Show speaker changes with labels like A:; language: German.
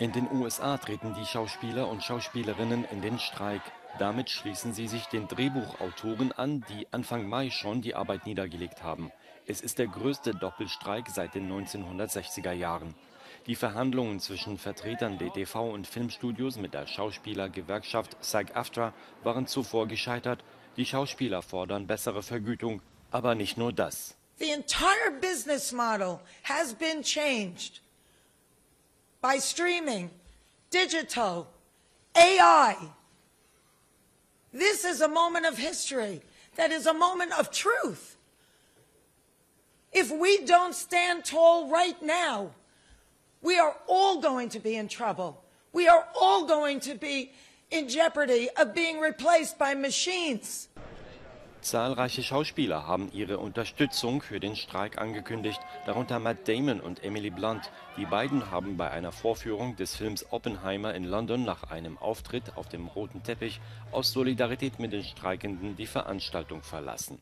A: In den USA treten die Schauspieler und Schauspielerinnen in den Streik. Damit schließen sie sich den Drehbuchautoren an, die Anfang Mai schon die Arbeit niedergelegt haben. Es ist der größte Doppelstreik seit den 1960er Jahren. Die Verhandlungen zwischen Vertretern der TV- und Filmstudios mit der Schauspielergewerkschaft SAG-AFTRA waren zuvor gescheitert. Die Schauspieler fordern bessere Vergütung, aber nicht nur das.
B: The entire business model has been changed by streaming, digital, AI. This is a moment of history that is a moment of truth. If we don't stand tall right now, we are all going to be in trouble. We are all going to be in jeopardy of being replaced by machines.
A: Zahlreiche Schauspieler haben ihre Unterstützung für den Streik angekündigt, darunter Matt Damon und Emily Blunt. Die beiden haben bei einer Vorführung des Films Oppenheimer in London nach einem Auftritt auf dem roten Teppich aus Solidarität mit den Streikenden die Veranstaltung verlassen